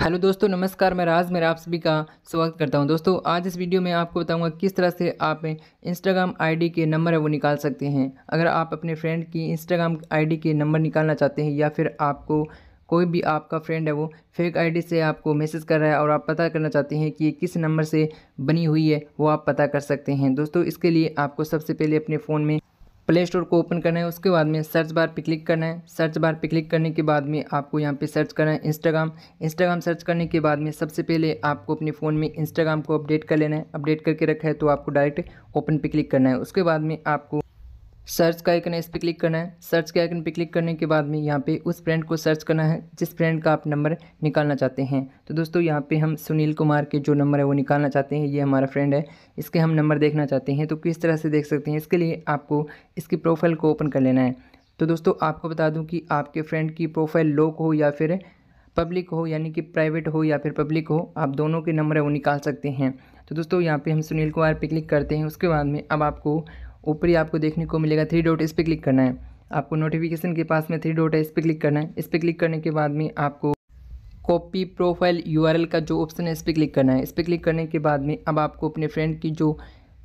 Hello दोस्तों, नमस्कार, मैं राज, मेरा आप सभी का स्वागत करता हूँ। दोस्तों, आज इस वीडियो में आपको बताऊँगा किस तरह से आप इंस्टाग्राम आईडी के नंबर है वो निकाल सकते हैं। अगर आप अपने फ्रेंड की इंस्टाग्राम आईडी के नंबर निकालना चाहते हैं या फिर आपको कोई भी आपका फ्रेंड है वो फेक आईडी से आपको मैसेज कर रहा है और आप पता करना चाहते हैं कि ये किस नंबर से बनी हुई है, वो आप पता कर सकते हैं। दोस्तों, इसके लिए आपको सबसे पहले अपने फ़ोन में प्ले स्टोर को ओपन करना है, उसके बाद में सर्च बार पे क्लिक करना है। सर्च बार पे क्लिक करने के बाद में आपको यहाँ पे सर्च करना है इंस्टाग्राम। इंस्टाग्राम सर्च करने के बाद में सबसे पहले आपको अपने फ़ोन में इंस्टाग्राम को अपडेट कर लेना है। अपडेट करके रखा है तो आपको डायरेक्ट ओपन पे क्लिक करना है। उसके बाद में आपको सर्च का आइकन है इस पर क्लिक करना है। सर्च के आइकन पर क्लिक करने के बाद में यहाँ पे उस फ्रेंड को सर्च करना है, जिस फ्रेंड का आप नंबर निकालना चाहते हैं। तो दोस्तों, यहाँ पे हम सुनील कुमार के जो नंबर है, वो निकालना चाहते हैं। ये हमारा फ्रेंड है। इसके हम नंबर देखना चाहते हैं। तो किस तरह से देख सकते हैं? इसके लिए आपको इसकी प्रोफ़ाइल को ओपन कर लेना है। तो दोस्तों, आपको बता दूँ कि आपके फ्रेंड की प्रोफ़ाइल लोक हो या फिर पब्लिक हो, यानी कि प्राइवेट हो या फिर पब्लिक हो, आप दोनों के नंबर है, वो निकाल सकते हैं। तो दोस्तों, यहाँ पे हम सुनील कुमार पे क्लिक करते हैं। उसके बाद में अब आपको ऊपर ही आपको देखने को मिलेगा थ्री डॉट इस पर क्लिक करना है। आपको नोटिफिकेशन के पास में थ्री डॉट है, इस पर क्लिक करना है। इस पर क्लिक करने के बाद में आपको कॉपी प्रोफ़ाइल यूआरएल का जो ऑप्शन है, इस पर क्लिक करना है। इस पर क्लिक करने के बाद में अब आपको अपने फ्रेंड की जो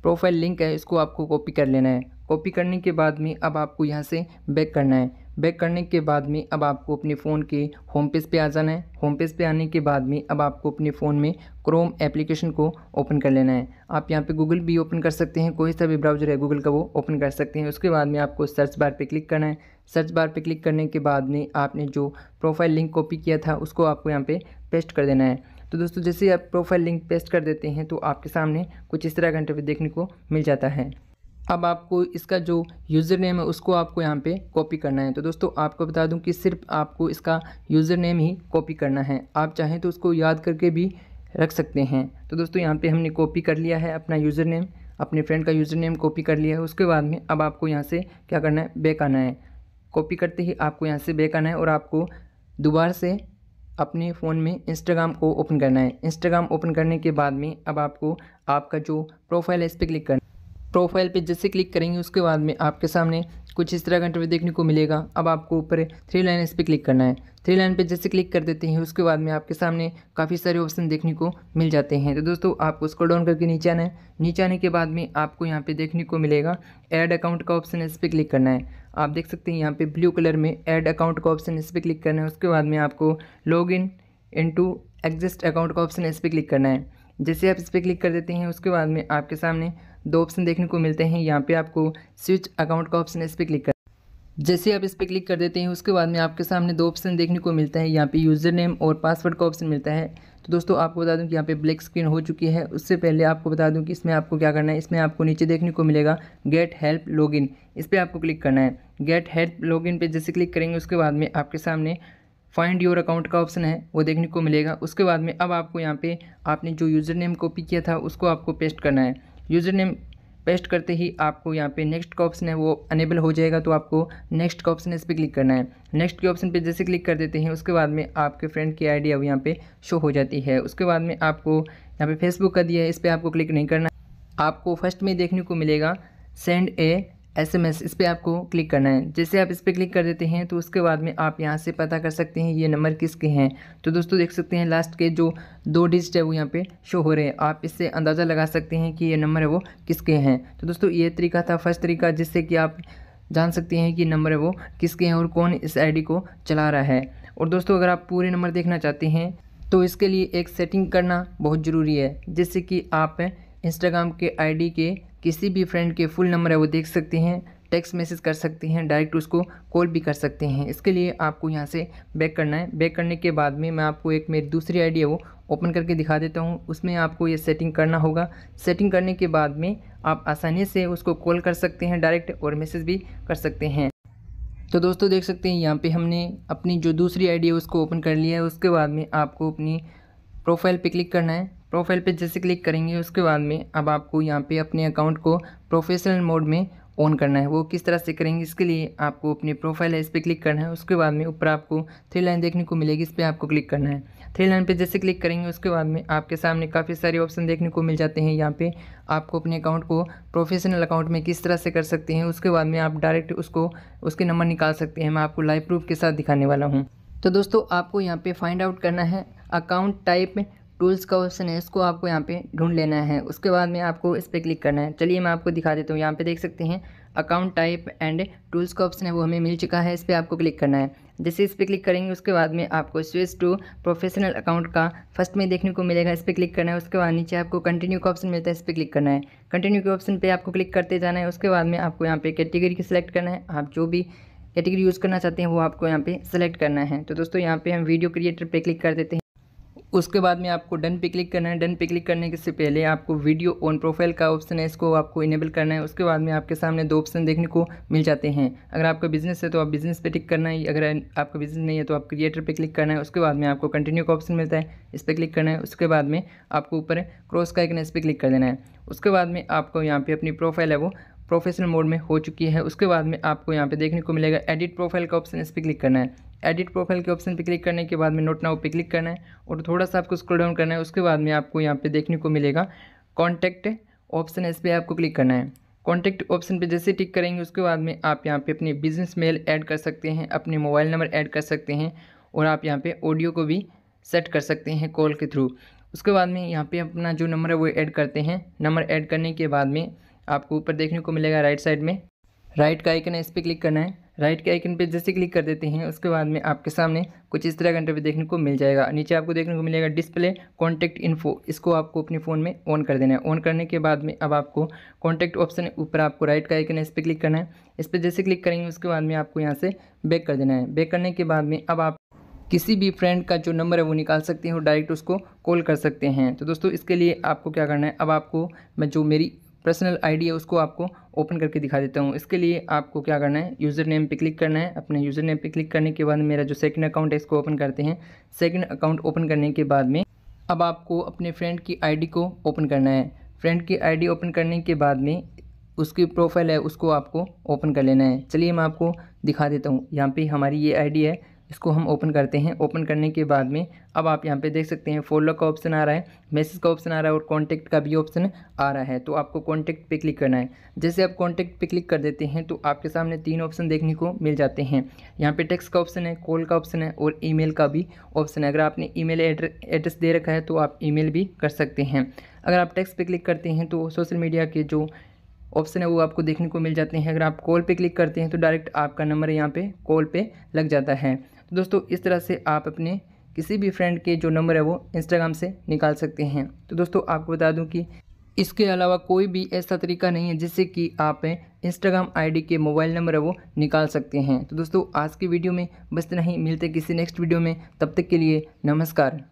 प्रोफ़ाइल लिंक है, इसको आपको कॉपी कर लेना है। कॉपी करने के बाद में अब आपको यहाँ से बैक करना है। बैक करने के बाद में अब आपको अपने फ़ोन के होम पेज पे आ जाना है। होम पेज पे आने के बाद में अब आपको अपने फ़ोन में क्रोम एप्लीकेशन को ओपन कर लेना है। आप यहाँ पे गूगल भी ओपन कर सकते हैं। कोई सा भी ब्राउज़र है गूगल का वो ओपन कर सकते हैं। उसके बाद में आपको सर्च बार पे क्लिक करना है। सर्च बार पे क्लिक करने के बाद में आपने जो प्रोफ़ाइल लिंक कॉपी किया था, उसको आपको यहाँ पर पेस्ट कर देना है। तो दोस्तों, जैसे आप प्रोफ़ाइल लिंक पेस्ट कर देते हैं तो आपके सामने कुछ इस तरह का इंटरव्यू देखने को मिल जाता है। अब आपको इसका जो यूज़र नेम है, उसको आपको यहाँ पे कॉपी करना है। तो दोस्तों, आपको बता दूँ कि सिर्फ़ आपको इसका यूज़र नेम ही कॉपी करना है। आप चाहें तो उसको याद करके भी रख सकते हैं। तो दोस्तों, यहाँ पे हमने कॉपी कर लिया है अपना यूज़र नेम अपने फ्रेंड का यूज़र नेम कॉपी कर लिया है। उसके बाद में अब आपको यहाँ से क्या करना है? बैक आना है। कॉपी करते ही आपको यहाँ से बैक आना है और आपको दोबारा से अपने फ़ोन में इंस्टाग्राम को ओपन करना है। इंस्टाग्राम ओपन करने के बाद में अब आपको आपका जो प्रोफ़ाइल है, इस पर क्लिक करना प्रोफ़ाइल पे जैसे क्लिक करेंगे, उसके बाद में आपके सामने कुछ इस तरह का इंटरव्यू देखने को मिलेगा। अब आपको ऊपर थ्री लाइन इस पर क्लिक करना है। थ्री लाइन पे जैसे क्लिक कर देते हैं, उसके बाद में आपके सामने काफ़ी सारे ऑप्शन देखने को मिल जाते हैं। तो दोस्तों, आपको उसको डाउन करके नीचे आना है। नीचे आने के बाद में आपको यहाँ पे देखने को मिलेगा ऐड अकाउंट का ऑप्शन इस पर क्लिक करना है। आप देख सकते हैं, यहाँ पे ब्लू कलर में ऐड अकाउंट का ऑप्शन इस पर क्लिक करना है। उसके बाद में आपको log in into exist account का ऑप्शन इस पर क्लिक करना है। जैसे आप इस पर क्लिक कर देते हैं, उसके बाद में आपके सामने दो ऑप्शन देखने को मिलते हैं। यहाँ पे आपको स्विच अकाउंट का ऑप्शन इस पर क्लिक कर जैसे आप इस पर क्लिक कर देते हैं, उसके बाद में आपके सामने दो ऑप्शन देखने को मिलता है। यहाँ पे यूज़र नेम और पासवर्ड का ऑप्शन मिलता है। तो दोस्तों, आपको बता दूँ कि यहाँ पे ब्लैक स्क्रीन हो चुकी है। उससे पहले आपको बता दूँ कि इसमें आपको क्या करना है? इसमें आपको नीचे देखने को मिलेगा, गेट हेल्प लॉगिन। इस पर आपको क्लिक करना है। गेट हेल्प लॉगिन पे जैसे क्लिक करेंगे, उसके बाद में आपके सामने फाइंड योर अकाउंट का ऑप्शन है, वो देखने को मिलेगा। उसके बाद में अब आपको यहाँ पे आपने जो यूज़र नेम कॉपी किया था, उसको आपको पेस्ट करना है। यूज़र नेम पेस्ट करते ही आपको यहाँ पे नेक्स्ट का ऑप्शन है, वो अनेबल हो जाएगा तो आपको नेक्स्ट का ऑप्शन इस पर क्लिक करना है। नेक्स्ट के ऑप्शन पे जैसे क्लिक कर देते हैं, उसके बाद में आपके फ्रेंड की आईडी अब यहाँ पे शो हो जाती है। उसके बाद में आपको यहाँ पे फेसबुक का दिया है, इस पर आपको क्लिक नहीं करना। आपको फ़र्स्ट में देखने को मिलेगा send a S M S इस पर आपको क्लिक करना है। जैसे आप इस पर क्लिक कर देते हैं तो उसके बाद में आप यहाँ से पता कर सकते हैं ये नंबर किसके हैं। तो दोस्तों, देख सकते हैं लास्ट के जो दो डिजिट है वो यहाँ पे शो हो रहे हैं। आप इससे अंदाज़ा लगा सकते हैं कि ये नंबर है वो किसके हैं। तो दोस्तों, ये तरीका था, फ़र्स्ट तरीका, जिससे कि आप जान सकते हैं कि नंबर है वो किसके हैं और कौन इस आईडी को चला रहा है। और दोस्तों, अगर आप पूरे नंबर देखना चाहते हैं तो इसके लिए एक सेटिंग करना बहुत ज़रूरी है, जिससे कि आप इंस्टाग्राम के आईडी के किसी भी फ्रेंड के फुल नंबर है, वो देख सकते हैं टेक्स्ट मैसेज कर सकते हैं डायरेक्ट उसको कॉल भी कर सकते हैं। इसके लिए आपको यहाँ से बैक करना है। बैक करने के बाद में मैं आपको एक मेरी दूसरी आईडी है वो ओपन करके दिखा देता हूँ। उसमें आपको ये सेटिंग करना होगा। सेटिंग करने के बाद में आप आसानी से उसको कॉल कर सकते हैं डायरेक्ट और मैसेज भी कर सकते हैं। तो दोस्तों, देख सकते हैं, यहाँ पे हमने अपनी जो दूसरी आईडी है, उसको ओपन कर लिया है। उसके बाद में आपको अपनी प्रोफ़ाइल पे क्लिक करना है। प्रोफ़ाइल पे जैसे क्लिक करेंगे, उसके बाद में अब आपको यहाँ पे अपने अकाउंट को प्रोफेशनल मोड में ऑन करना है। वो किस तरह से करेंगे, इसके लिए आपको अपनी प्रोफ़ाइल है, इस पर क्लिक करना है। उसके बाद में ऊपर आपको थ्री लाइन देखने को मिलेगी, इस पर आपको क्लिक करना है। थ्री लाइन पे जैसे क्लिक करेंगे, उसके बाद में आपके सामने काफ़ी सारे ऑप्शन देखने को मिल जाते हैं। यहाँ पे आपको अपने अकाउंट को प्रोफेशनल अकाउंट में किस तरह से कर सकते हैं, उसके बाद में आप डायरेक्ट उसको, उसके नंबर निकाल सकते हैं। मैं आपको लाइव प्रूफ के साथ दिखाने वाला हूँ। तो दोस्तों, आपको यहाँ पर फाइंड आउट करना है। अकाउंट टाइप टूल्स का ऑप्शन है, इसको आपको यहाँ पे ढूंढ लेना है। उसके बाद में आपको इस पर क्लिक करना है। चलिए मैं आपको दिखा देता हूँ। यहाँ पे देख सकते हैं अकाउंट टाइप एंड टूल्स का ऑप्शन है, वो हमें मिल चुका है। इस पर आपको क्लिक करना है। जैसे इस पर क्लिक करेंगे, उसके बाद में आपको स्विच टू प्रोफेशनल अकाउंट का फ़र्स्ट में देखने को मिलेगा। इस पर क्लिक करना है, उसके बाद नीचे आपको कंटिन्यू का ऑप्शन मिलता है, इस पर क्लिक करना है। कंटिन्यू के ऑप्शन पर आपको क्लिक करते जाना है। उसके बाद में आपको यहाँ पे कैटेगरी की सिलेक्ट करना है। आप जो भी कैटेगरी यूज़ करना चाहते हैं, वो आपको यहाँ पे सेलेक्ट करना है। तो दोस्तों, यहाँ पे हम वीडियो क्रिएटर पे क्लिक कर देते हैं। उसके बाद में आपको डन पे क्लिक करना है। डन पे क्लिक करने के से पहले आपको वीडियो ऑन प्रोफ़ाइल का ऑप्शन है, इसको आपको इनेबल करना है। उसके बाद में आपके सामने दो ऑप्शन देखने को मिल जाते हैं। अगर आपका बिज़नेस है तो आप बिज़नेस पे टिक करना है। अगर आपका बिज़नेस नहीं है तो आप क्रिएटर पे क्लिक करना है। उसके बाद में आपको कंटिन्यू का ऑप्शन मिलता है, इस पर क्लिक करना है। उसके बाद में आपको ऊपर क्रॉस का एक इस पर क्लिक कर देना है। उसके बाद में आपको यहाँ पर अपनी प्रोफ़ाइल है वो प्रोफेशनल मोड में हो चुकी है। उसके बाद में आपको यहाँ पे देखने को मिलेगा एडिट प्रोफ़ाइल का ऑप्शन, इस पर क्लिक करना है। एडिट प्रोफ़ाइल के ऑप्शन पे क्लिक करने के बाद में नोट नाउ पे क्लिक करना है और थोड़ा सा आपको स्क्रॉल डाउन करना है। उसके बाद में आपको यहाँ पे देखने को मिलेगा कॉन्टैक्ट ऑप्शन, इस पर आपको क्लिक करना है। कॉन्टैक्ट ऑप्शन पे जैसे टिक करेंगे, उसके बाद में आप यहाँ पे अपनी बिज़नेस मेल ऐड कर सकते हैं, अपने मोबाइल नंबर ऐड कर सकते हैं और आप यहाँ पे ऑडियो को भी सेट कर सकते हैं कॉल के थ्रू। उसके बाद में यहाँ पे अपना जो नंबर है वो ऐड करते हैं। नंबर ऐड करने के बाद में आपको ऊपर देखने को मिलेगा राइट साइड में। राइट का आइकन है इस पर क्लिक करना है। राइट के आइकन पे जैसे क्लिक कर देते हैं, उसके बाद में आपके सामने कुछ इस तरह का इंटरव्यू देखने को मिल जाएगा। नीचे आपको देखने को मिलेगा डिस्प्ले कॉन्टैक्ट इन्फो इसको आपको अपने फ़ोन में ऑन कर देना है। ऑन करने के बाद में अब आपको कॉन्टैक्ट ऑप्शन ऊपर आपको राइट का आइकन है इस पर क्लिक करना है। इस पर जैसे क्लिक करेंगे, उसके बाद में आपको यहाँ से बैक कर देना है। बैक करने के बाद में अब आप किसी भी फ्रेंड का जो नंबर है, वो निकाल सकते हैं और डायरेक्ट उसको कॉल कर सकते हैं। तो दोस्तों, इसके लिए आपको क्या करना है? अब आपको मैं जो मेरी पर्सनल आईडी है, उसको आपको ओपन करके दिखा देता हूँ। इसके लिए आपको क्या करना है? यूज़र नेम पे क्लिक करना है। अपने यूज़र नेम पे क्लिक करने के बाद मेरा जो सेकंड अकाउंट है, इसको ओपन करते हैं। सेकंड अकाउंट ओपन करने के बाद में अब आपको अपने फ्रेंड की आईडी को ओपन करना है। फ्रेंड की आईडी ओपन करने के बाद में उसकी प्रोफ़ाइल है, उसको आपको ओपन कर लेना है। चलिए मैं आपको दिखा देता हूँ। यहाँ पर हमारी ये आईडी है। इसको हम ओपन करते हैं। ओपन करने के बाद में अब आप यहाँ पे देख सकते हैं फॉलो का ऑप्शन आ रहा है मैसेज का ऑप्शन आ रहा है और कॉन्टैक्ट का भी ऑप्शन आ रहा है। तो आपको कॉन्टैक्ट पे क्लिक करना है। जैसे आप कॉन्टैक्ट पे क्लिक कर देते हैं तो आपके सामने तीन ऑप्शन देखने को मिल जाते हैं। यहाँ पे टेक्स्ट का ऑप्शन है कॉल का ऑप्शन है और ई का भी ऑप्शन है। अगर आपने ई मेल एड्रेस दे रखा है तो आप ई भी कर सकते हैं। अगर आप टेक्स्ट पे क्लिक करते हैं तो सोशल मीडिया के जो ऑप्शन है, वो आपको देखने को मिल जाते हैं। अगर आप कॉल पे क्लिक करते हैं तो डायरेक्ट आपका नंबर यहाँ पे कॉल पे लग जाता है। तो दोस्तों, इस तरह से आप अपने किसी भी फ्रेंड के जो नंबर है वो इंस्टाग्राम से निकाल सकते हैं। तो दोस्तों, आपको बता दूँ कि इसके अलावा कोई भी ऐसा तरीका नहीं है जिससे कि आप इंस्टाग्राम आईडी के मोबाइल नंबर है वो निकाल सकते हैं। तो दोस्तों, आज की वीडियो में बस इतना ही। मिलते किसी नेक्स्ट वीडियो में। तब तक के लिए नमस्कार।